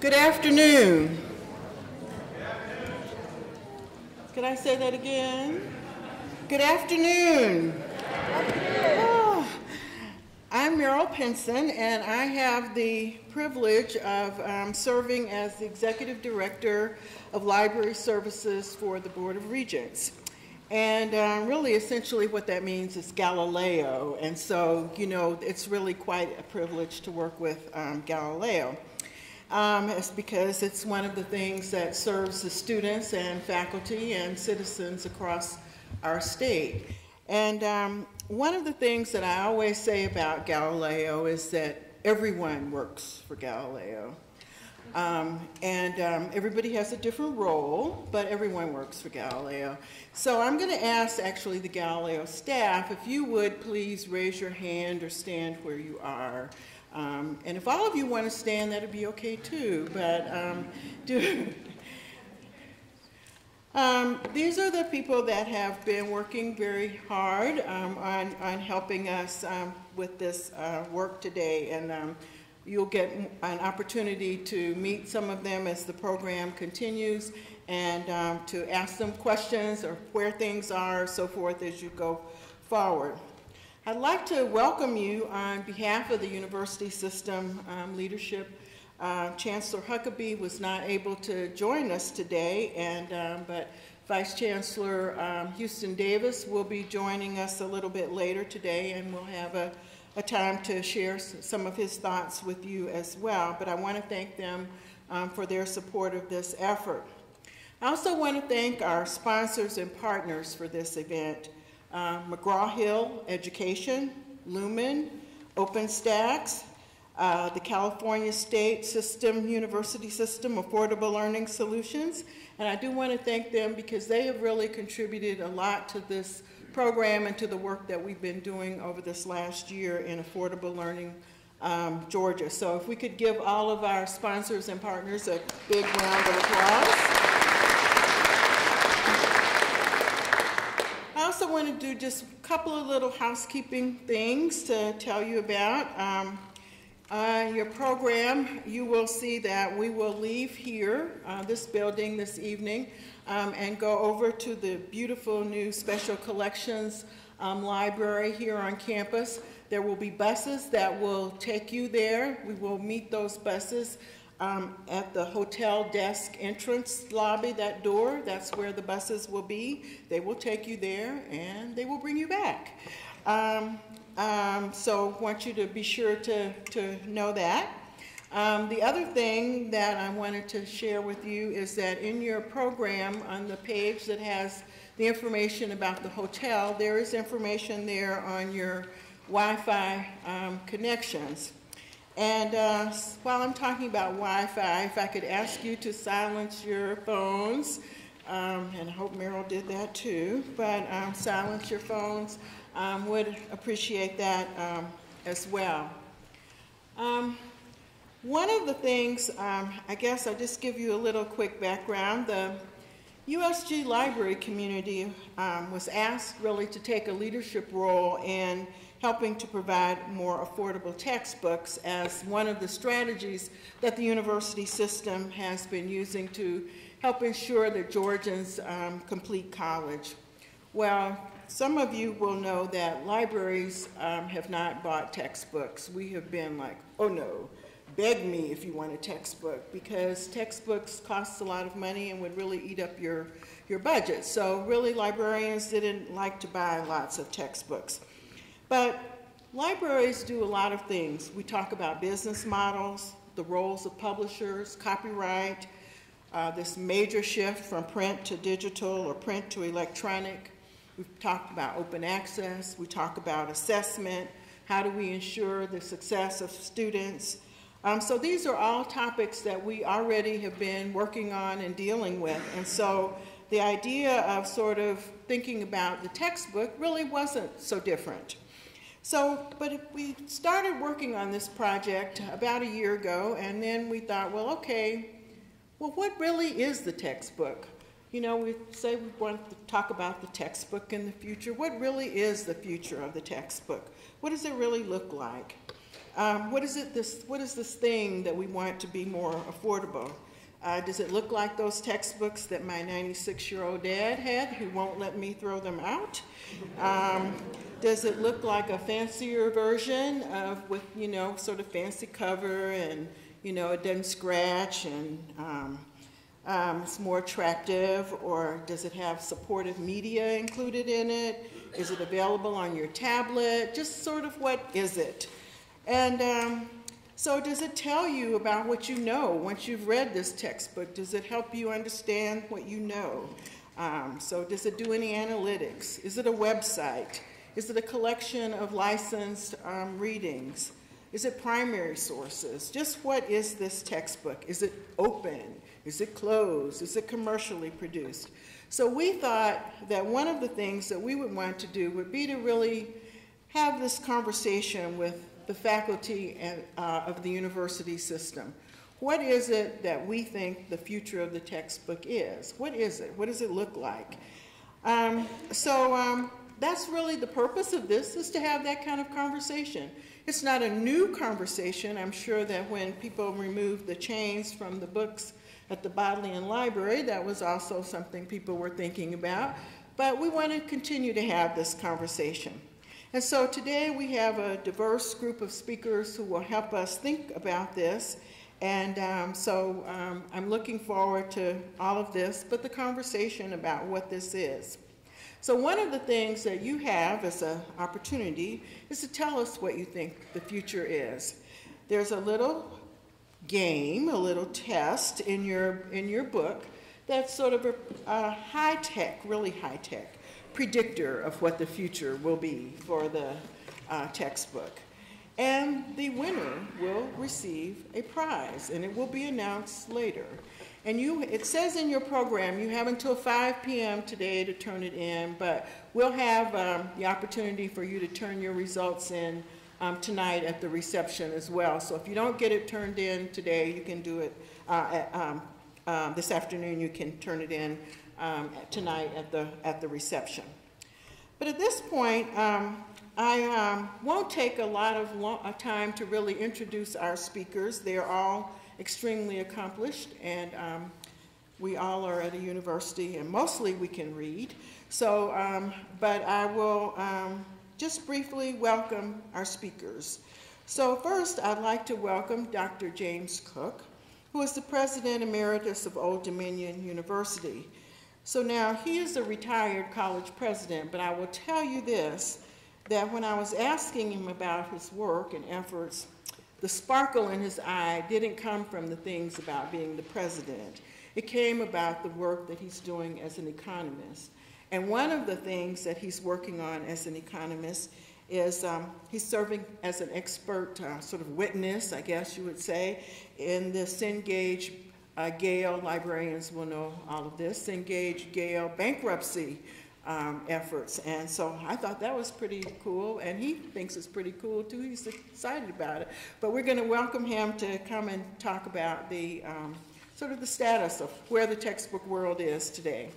Good afternoon. Could I say that again? Good afternoon. Oh, I'm Merryll Penson, and I have the privilege of um, serving as the Executive Director of Library Services for the Board of Regents. And uh, really, essentially, what that means is Galileo. And so, you know, it's really quite a privilege to work with um, Galileo um, it's because it's one of the things that serves the students and faculty and citizens across our state. And um, one of the things that I always say about Galileo is that everyone works for Galileo. Um, and um, everybody has a different role, but everyone works for Galileo. So I'm going to ask actually the Galileo staff if you would please raise your hand or stand where you are. Um, and if all of you want to stand, that'd be okay too. But um, do, um, these are the people that have been working very hard um, on, on helping us um, with this uh, work today. And um, you'll get an opportunity to meet some of them as the program continues and to ask them questions or where things are, so forth, as you go forward. I'd like to welcome you on behalf of the university system um, leadership. Uh, Chancellor Huckaby was not able to join us today, and, um, but Vice Chancellor um, Houston Davis will be joining us a little bit later today, and we'll have a, a time to share some of his thoughts with you as well. But I want to thank them um, for their support of this effort. I also want to thank our sponsors and partners for this event uh, McGraw-Hill Education, Lumen, OpenStax, uh, the California State System, University System, Affordable Learning Solutions. And I do want to thank them because they have really contributed a lot to this program and to the work that we've been doing over this last year in Affordable Learning um, Georgia. So if we could give all of our sponsors and partners a big round of applause. Also want to do just a couple of little housekeeping things to tell you about. Um, uh, your program, you will see that we will leave here, uh, this building this evening, um, and go over to the beautiful new Special Collections um, Library here on campus. There will be buses that will take you there. We will meet those buses um, at the hotel desk entrance lobby, that door, that's where the buses will be. They will take you there and they will bring you back. Um, um, so want you to be sure to, to know that. Um, the other thing that I wanted to share with you is that in your program on the page that has the information about the hotel, there is information there on your Wi-Fi um, connections. And uh, while I'm talking about Wi-Fi, if I could ask you to silence your phones, um, and I hope Merryll did that too, but um, silence your phones, um, would appreciate that um, as well. Um, one of the things, um, I guess I'll just give you a little quick background. The USG library community was asked really to take a leadership role in helping to provide more affordable textbooks as one of the strategies that the university system has been using to help ensure that Georgians um, complete college. Well, some of you will know that libraries um, have not bought textbooks. We have been like, oh no, beg me if you want a textbook because textbooks cost a lot of money and would really eat up your, your budget. So really librarians didn't like to buy lots of textbooks. But libraries do a lot of things. We talk about business models, the roles of publishers, copyright, uh, this major shift from print to digital or print to electronic. We've talked about open access. We talk about assessment. How do we ensure the success of students? Um, so these are all topics that we already have been working on and dealing with. And so the idea of sort of thinking about the textbook really wasn't so different. So, but we started working on this project about a year ago, and then we thought, well, okay, well, what really is the textbook? You know, we say we want to talk about the textbook in the future. What really is the future of the textbook? What does it really look like? Um, what is it, this, what is this thing that we want to be more affordable? Uh, does it look like those textbooks that my 96-year-old dad had who won't let me throw them out? Um, does it look like a fancier version of with, you know, sort of fancy cover and, you know, it doesn't scratch and um, um, it's more attractive? Or does it have supportive media included in it? Is it available on your tablet? Just sort of what is it? And um, so does it tell you about what you know once you've read this textbook? Does it help you understand what you know? Um, so does it do any analytics? Is it a website? Is it a collection of licensed um, readings? Is it primary sources? Just what is this textbook? Is it open? Is it closed? Is it commercially produced? So we thought that one of the things that we would want to do would be to really have this conversation with the faculty and, uh, of the university system. What is it that we think the future of the textbook is? What is it? What does it look like? Um, so um, that's really the purpose of this, is to have that kind of conversation. It's not a new conversation. I'm sure that when people removed the chains from the books at the Bodleian Library, that was also something people were thinking about. But we want to continue to have this conversation. And so today we have a diverse group of speakers who will help us think about this. And um, so um, I'm looking forward to all of this, but the conversation about what this is. So one of the things that you have as an opportunity is to tell us what you think the future is. There's a little game, a little test in your, in your book that's sort of a, a high-tech, really high-tech predictor of what the future will be for the uh, textbook. And the winner will receive a prize, and it will be announced later. And you, it says in your program, you have until 5 p.m. today to turn it in, but we'll have um, the opportunity for you to turn your results in um, tonight at the reception as well. So if you don't get it turned in today, you can do it uh, at, um, uh, this afternoon. You can turn it in um, tonight at the at the reception. But at this point, um, I um, won't take a lot of uh, time to really introduce our speakers. They're all extremely accomplished, and um, we all are at a university, and mostly we can read. So, um, but I will um, just briefly welcome our speakers. So first, I'd like to welcome Dr. James Koch, who is the President Emeritus of Old Dominion University. So now, he is a retired college president, but I will tell you this, that when I was asking him about his work and efforts, the sparkle in his eye didn't come from the things about being the president. It came about the work that he's doing as an economist. And one of the things that he's working on as an economist is um, he's serving as an expert uh, sort of witness, I guess you would say, in the Cengage uh, Gale, librarians will know all of this, Cengage Gale bankruptcy um, efforts. And so I thought that was pretty cool, and he thinks it's pretty cool too. He's excited about it. But we're going to welcome him to come and talk about the um, sort of the status of where the textbook world is today.